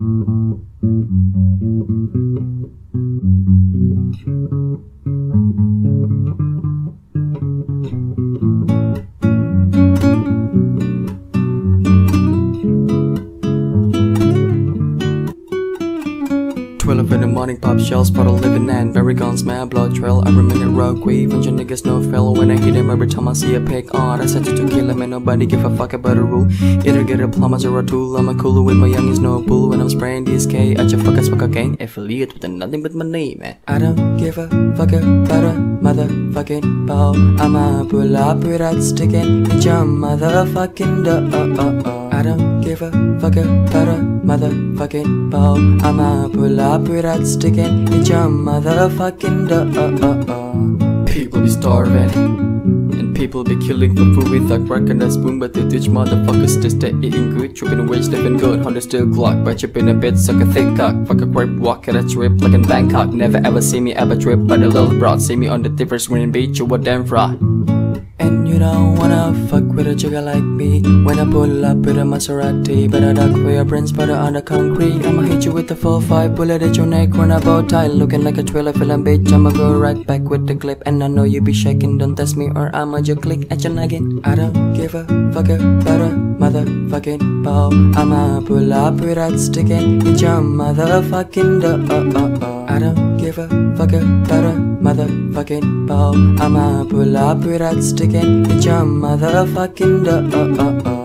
Mm-hmm. Twelve in the morning, pop shells, bottle living and berry guns, man, blood trail. I remain rogue weave, and your niggas no fail. When I hit him every time I see a pig on, I sent you to kill him, and nobody give a fuck about the rule. Either get a plumber or a tool. I'm a cooler with my youngies, no bull. When I'm spraying this K at your fuckers, fuck gang affiliate with nothing but my name, man. I don't give a fuck about a motherfucking ball. I'ma pull up with that stick and hit your motherfucking door. Oh, oh, oh. I don't give a fuck about a motherfucking ball. I'ma pull up with that stick and hit your motherfucking door. People be starving. And people be killing for food with a crack and a spoon But they teach motherfuckers to stay eating good Tripping away, living good, the steel clock you in a bed, suck a thick cock Fuck a grape, walk at a trip like in Bangkok Never ever see me ever trip, but a little broad See me on the different screen beach, you a damn fraud and you don't wanna fuck with a chigga like me. When I pull up with a Maserati. Better duck for your prince, butter on the concrete. I'ma hit you with the 4-5 bullet at your neck When I bow tie, looking like a trailer film bitch. I'ma go right back with the clip. And I know you be shaking, don't test me Or I'ma just click at your noggin I don't give a fuck about a motherfucking ball. I'ma pull up with that stick and hit your motherfucking door. I don't give a fuck about a motherfucking ball. I'ma pull up with that stick and hit your motherfucking door